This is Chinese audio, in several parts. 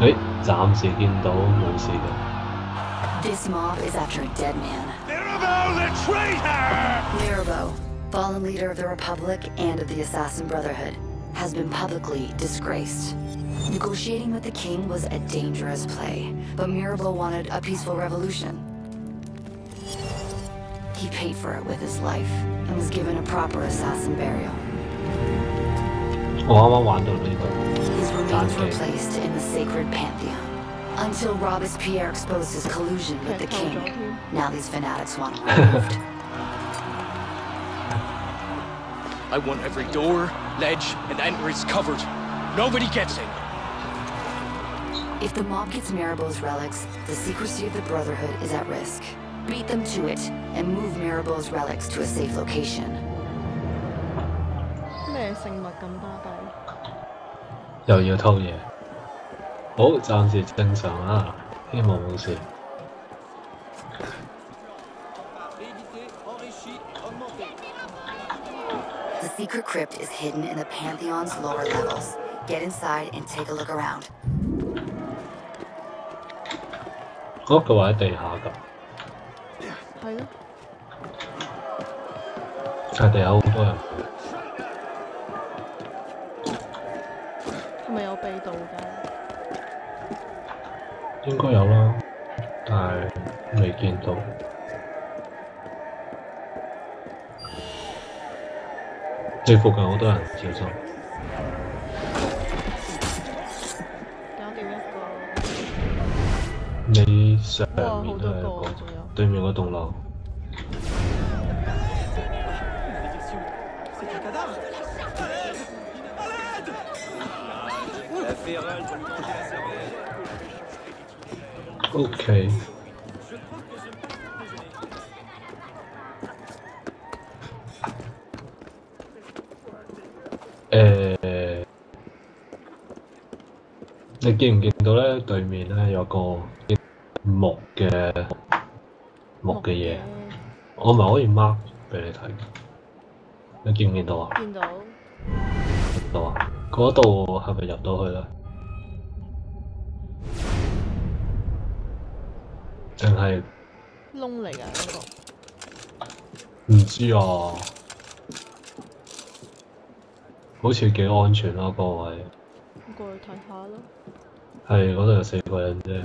诶，暂时见到冇事嘅。 This mob is after a dead man. Mirabeau the traitor! Mirabeau, fallen leader of the Republic and of the Assassin Brotherhood, has been publicly disgraced. Negotiating with the king was a dangerous play, but Mirabeau wanted a peaceful revolution. He paid for it with his life and was given a proper assassin burial. 我啱啱玩到呢度， His remains were placed in the sacred pantheon. Until Robespierre exposed his collusion with the king. Now these fanatics want him removed. I want every door, ledge, and entrance covered. Nobody gets in. If the mob gets Mirabeau's relics, the secrecy of the Brotherhood is at risk. Beat them to it and move Mirabeau's relics to a safe location. 又要偷嘢。好，暫時正常啊，希望冇事。The secret crypt is hidden in the Pantheon's lower levels. Get inside and take a look around. 哦，佢話喺地下㗎，係咯，係地下好多人。係咪有秘道㗎？應該有啦，但係未見到。你附近好多人，小心。搞掂一個，你上面都多有一個，個仲有。對面嗰棟樓。OK。誒，你見唔見到咧？對面咧有個木嘅木嘅嘢，我咪可以 mark 俾你睇。你見唔見到啊？見到見到啊？嗰度係咪入到去咧？定係窿嚟㗎嗰個，唔知啊？好似幾安全咯、各位。咁過去睇下咯。係嗰度有四個人啫，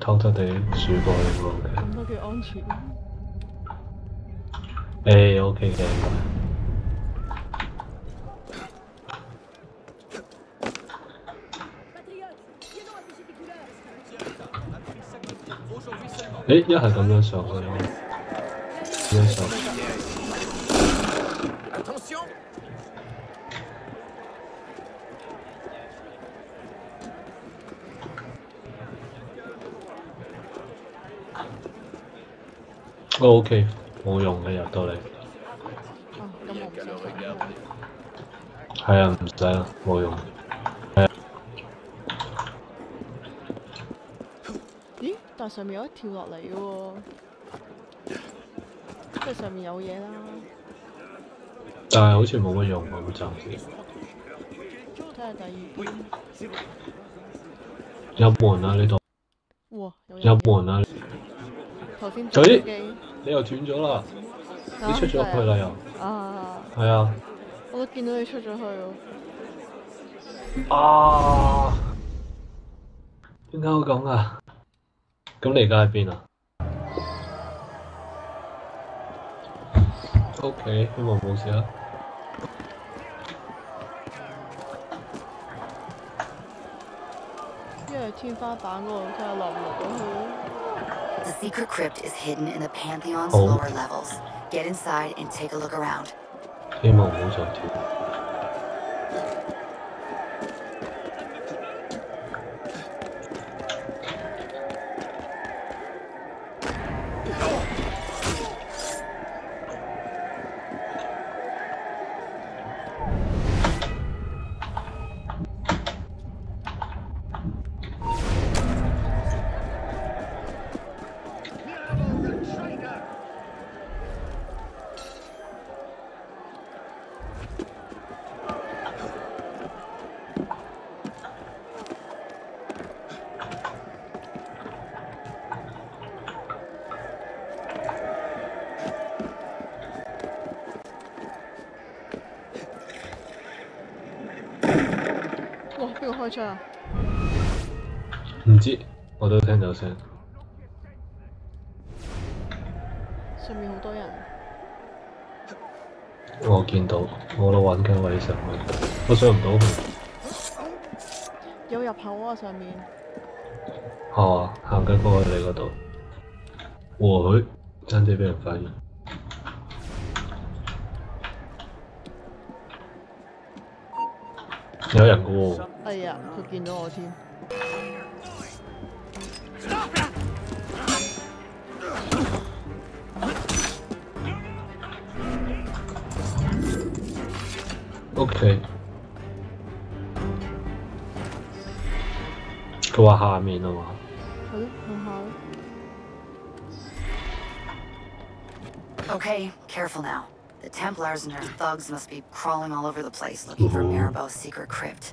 偷偷地住過去咁都幾安全。誒 OK 嘅誒，一係咁樣上去咯，咁樣上。O K，冇用嘅入到嚟。哦，咁我唔使睇啦。係啊，唔使啦，冇用。咦？但係上面有一跳落嚟嘅喎，即係上面有嘢啦。但係好似冇乜用喎，暫時。睇下第二邊。有門啊呢度，哇！有有嘢門啊！頭先。你又斷咗啦，你啊出咗去啦又。啊！係啊。我都見到你出咗去喎。啊！點解會咁啊？咁你而家喺邊啊？OK，希望冇事啦。因為天花板嗰度睇下落唔落到去咯。The secret crypt is hidden in the Pantheon's Oh. lower levels. Get inside and take a look around. 希望唔好再跳。開槍啊！唔知我都聽到聲。上面好多人，我見到，我都揾緊位上去，我上唔到去。有入口啊！上面係啊，行緊過去你嗰度。和佢爭啲俾人發現。有人嘅喎，哎呀，佢見到我添。OK。佢話下面啊嘛，係咯，向下咯。Okay, careful now. The Templars and their thugs must be crawling all over the place looking for Mirabeau's secret crypt.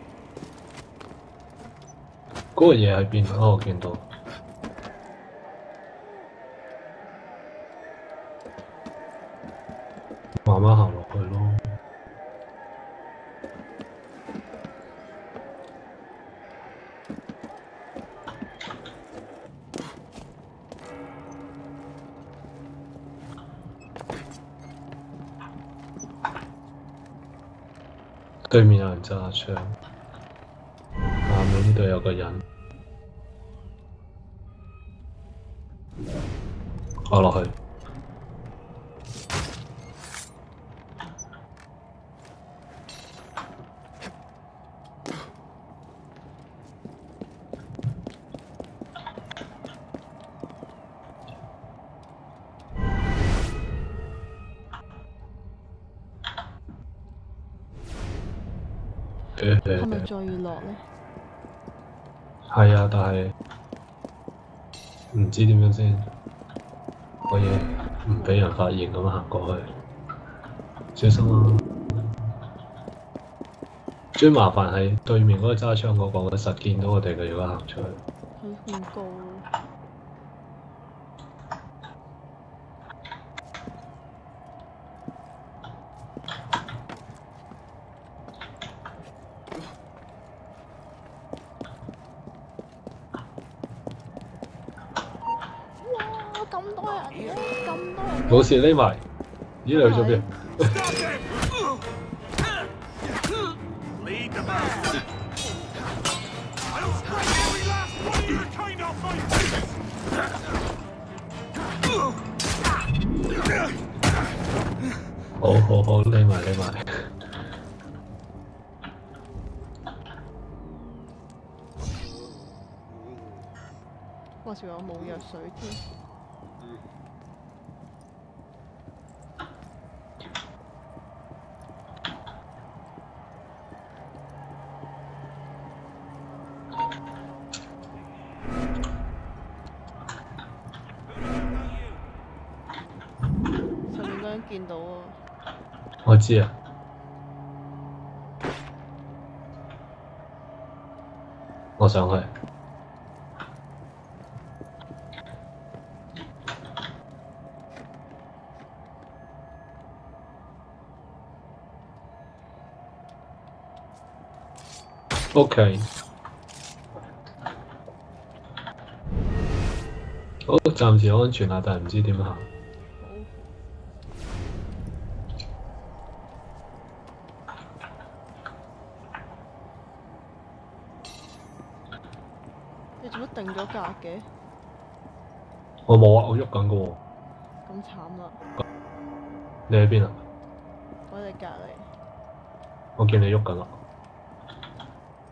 嗰個嘢喺邊啊？我見到。慢慢行落去咯。對面有人揸槍，下度有個人。我落去。誒係咪再要落咧？系啊，但系唔知点样先可以唔俾人发现咁行过去，小心啊！最麻烦系对面嗰個揸枪嗰個，佢實見到我哋嘅，如果行出去。佢咁高，哇！咁多人嘅，咁多人嘅。冇事，匿埋，咦，你去做咩？好好好，匿埋，匿埋。我仲有冇藥水添？我知啊。我上去。OK。好，暫時安全啦，但係唔知點行。好。你做乜定咗格嘅？我喐緊嘅喎。咁慘啦！你喺邊啊？我喺你隔離。我見你喐緊啦。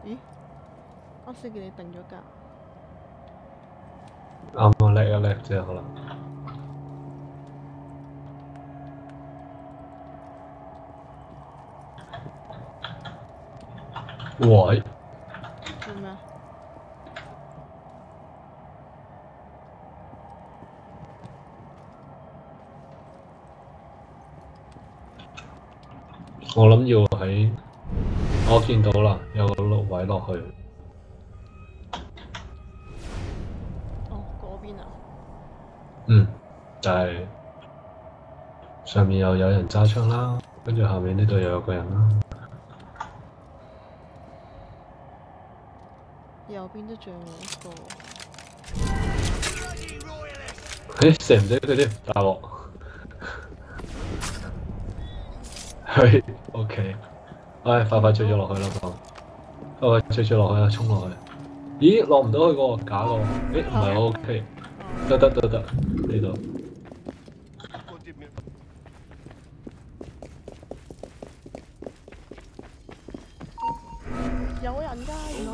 咦？我先見你定咗格。啱啊，叻啊叻啫，可能。喂，做咩啊？我諗要喺我見到啦，有個碌位落去。哦，嗰邊啊，嗯，就係、上面又有人揸槍啦，跟住下面呢度又有個人啦。右邊都仲有一個。誒射唔死佢添，大鑊！，OK。哎，快快脆脆落去啦，哥！快快脆脆落去啦，冲落去！咦，落唔到去个假个？诶，唔系 OK，得得得得，呢度。有人噶，原来。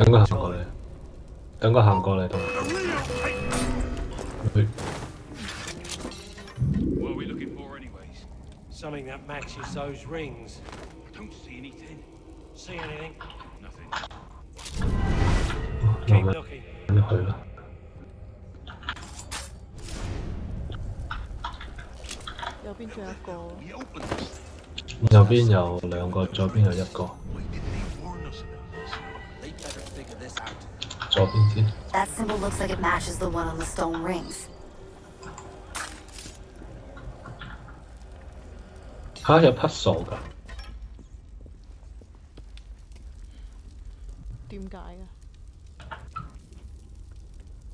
等佢行過 time. 嚟，等佢行過嚟同.佢 What are we looking for, anyways? Something that matches those rings. I don't see anything. See anything? Nothing. 落 Keep looking. 去啦。右邊仲有一個。We opened this. 右邊有兩個，左邊有一個，better figure this out. 左邊先。That symbol looks like it matches the one on the stone rings. 嚇有 puzzle 㗎，點解嘅？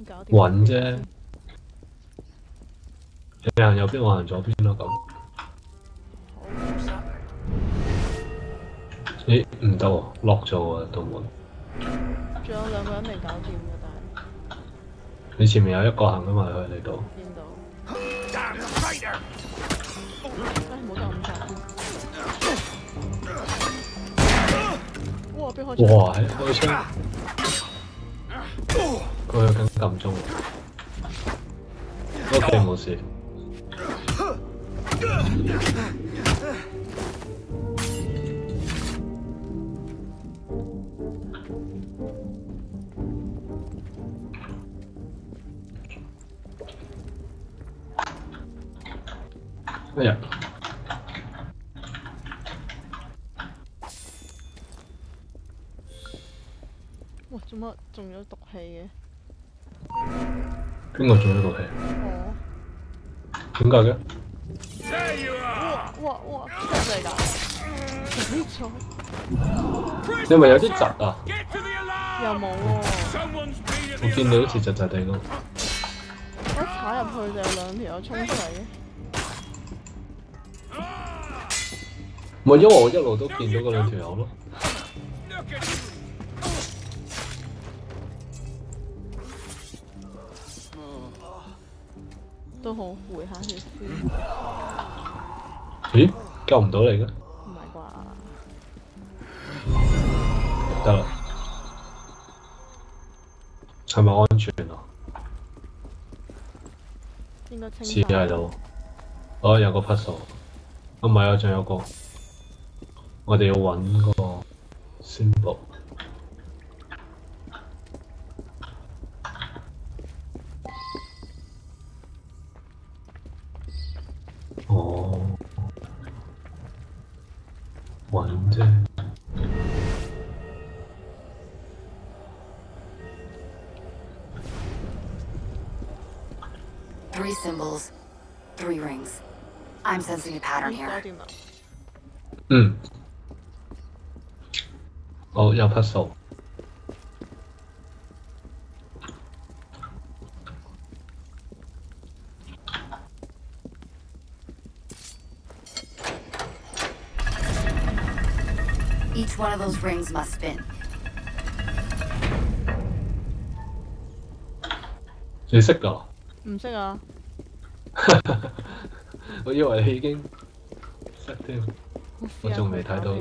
搞啫。你行右邊，我行左邊咯咁。咦唔得喎，lock 咗喎道門。仲有兩個人未搞掂嘅，但係你前面有一個行緊埋去你度。見到。Damn traitor! 唉，冇得咁快添。哇！邊開槍？哇！喺開槍，佢有緊撳鐘。OK 冇事。哎呀！哇！做乜仲有毒氣嘅？邊個中咗毒氣？哦！點解嘅!哇哇！出嚟㗎！死咗！你咪有啲窒啊!又冇喎 at 我見你!好似窒窒地咯。我一踩入去就有兩條友衝出嚟嘅。唔係因為我一路都見到嗰兩條友咯。都好回下血先，咦？救唔到你嘅？唔係啩？得啦。係咪安全啊？應該清似晒喺度。哦，有個 puzzle。哦，唔係啊，仲有個。我哋要揾个 symbol。哦，揾啫。 Three symbols, three rings. I'm sensing a pattern 搞 here. 掂啦！嗯。 好，有 puzzle。Each one of those rings must spin. 你識㗎？唔識啊！我以為你已經識添。我我仲未睇到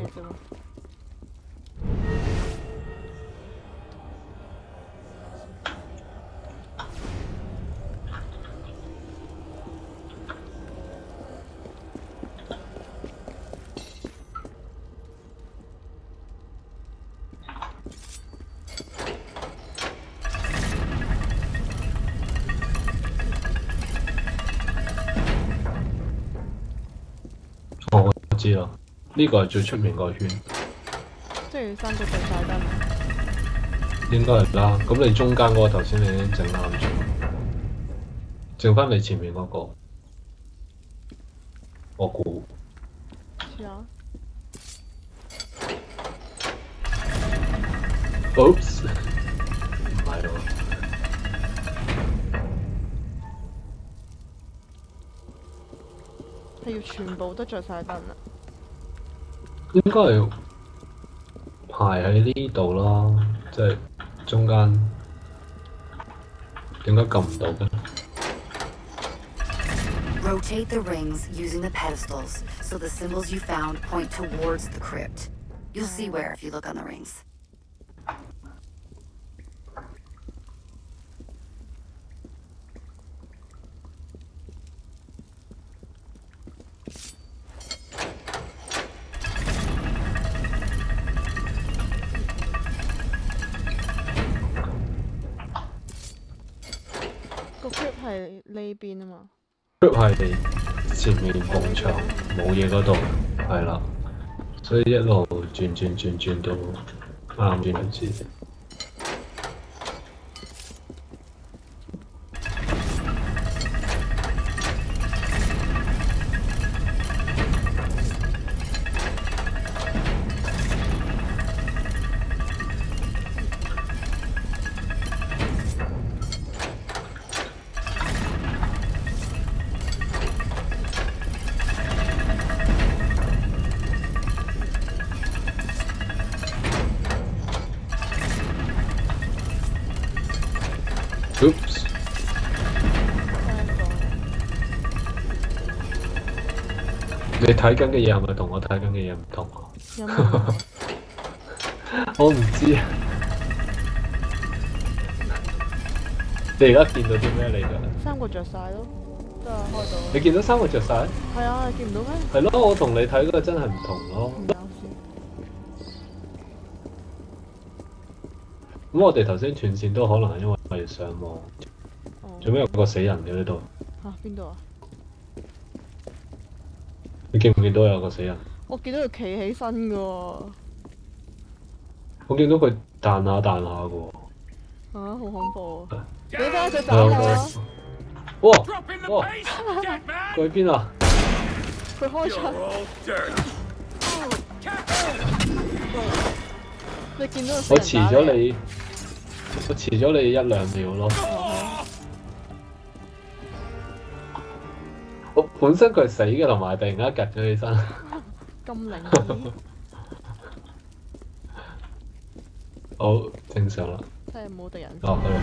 知啦，呢、個係最出名個圈，即係三個着晒燈，應該係啦。咁你中間嗰個頭先你整啱咗，剩翻你前面嗰、個，我估。試下。Oops，唔係喎，係要全部都着晒燈啊！应该系排喺呢度啦，即系中间。点解揿唔到嘅？ Rotate the rings using the pedestals so the symbols you found point towards the crypt. You'll see where if you look on the rings. 个 clip 系呢边啊嘛，group 係前面红墙冇嘢嗰度，系啦，所以一路转转转转到啱轉為止。Oops，你睇緊嘅嘢係咪同我睇緊嘅嘢唔同啊？我唔知啊。你而家見到啲咩嚟㗎？三個着晒咯，都係開到。你見到三個着晒？係啊，你見唔到咩？係咯，我同你睇嗰個真係唔同咯。咁我哋頭先斷線都可能係因為我哋上網，哦。做咩有個死人嘅呢度？嚇邊度啊？你見唔見到有個死人？我見到佢企起身嘅喎。我見到佢彈下彈下嘅喎。嚇，好恐怖啊！你睇下佢係啊打我啊！哇哇!佢喺邊啊？佢開槍，all dirt. 你見到佢我死人打遲咗你，我遲咗你一兩秒咯。我本身佢係死嘅，同埋突然間趌咗起身。咁靈異，好正常啦，真係冇敵人。落去啦。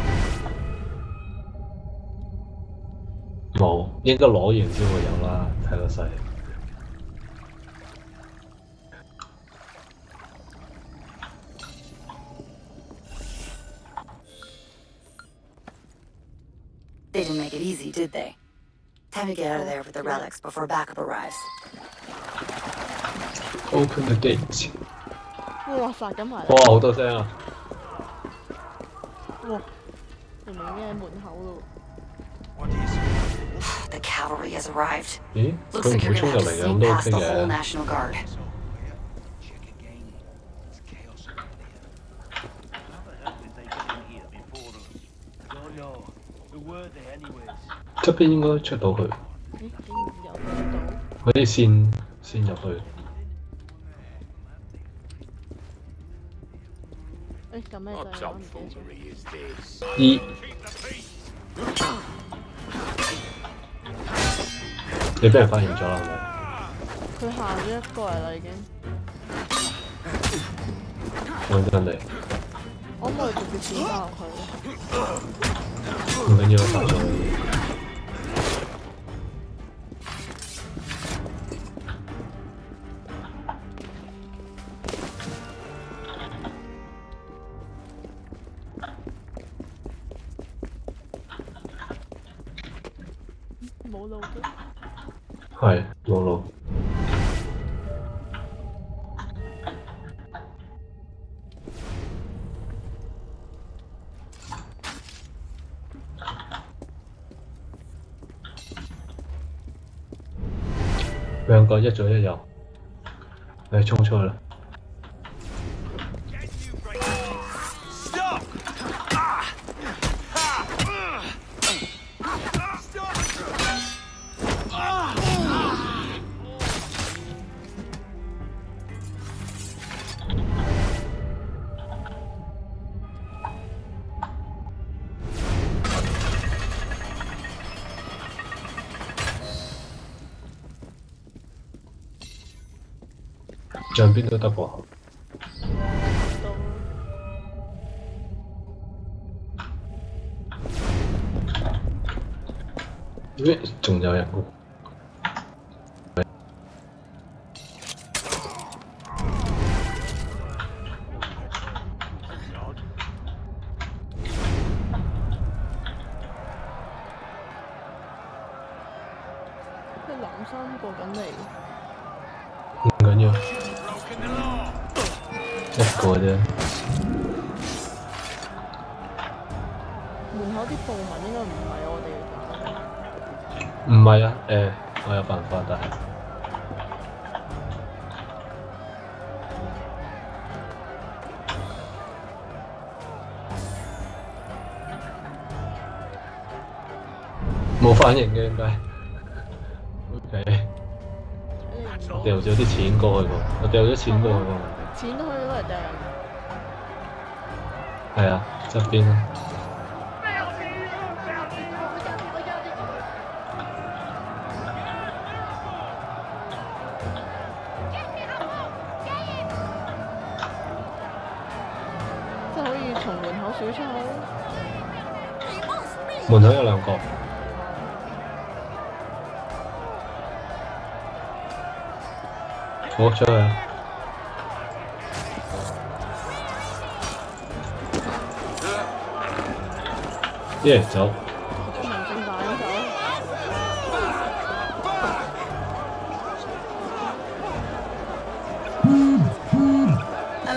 冇，應該攞完先會有啦，睇個勢。They didn't make it easy, did they? Time to get out of there with the relics before backup arrives. Open the gate。哇！杀紧埋哇，嚟，好多声啊！哇！明明已经喺门口咯。 What is The cavalry has arrived. 咦？ Looks 佢唔 like 会 you're 冲 gonna 入 have 嚟 to 嘅，咁 sneak 都 past OK the whole 嘅。 National Guard. 邊應該出到去，咦？竟然有睇到？可以先先入去。誒咁咩掣啊？我唔記得咗。is this? 二 Keep the peace. 你俾人發現咗啦，係咪？佢行咗一個嚟啦，已經。揾緊你，我可唔可以直接剪翻落去？唔緊要，殺咗佢。两个一左一右，哎，冲出去啦！À, 兩邊都得喎。都咦？冇反應嘅應該。OK，我掉咗啲錢過去喎，我掉咗錢過去喎，錢都可以攞嚟。係啊，側邊啊。好出去啊！一人走，民政版走。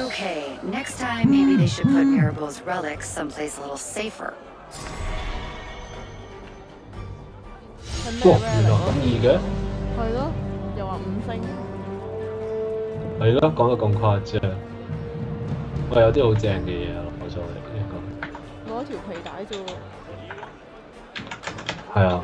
Okay, next time maybe they should put Mirabel's relics someplace a little safer. 係哇！咩咩嚟原來咁易嘅，係咯，又話五星。係咯，講得咁誇張，我有啲好正嘅嘢攞咗嚟，應攞條皮帶啫喎。係啊。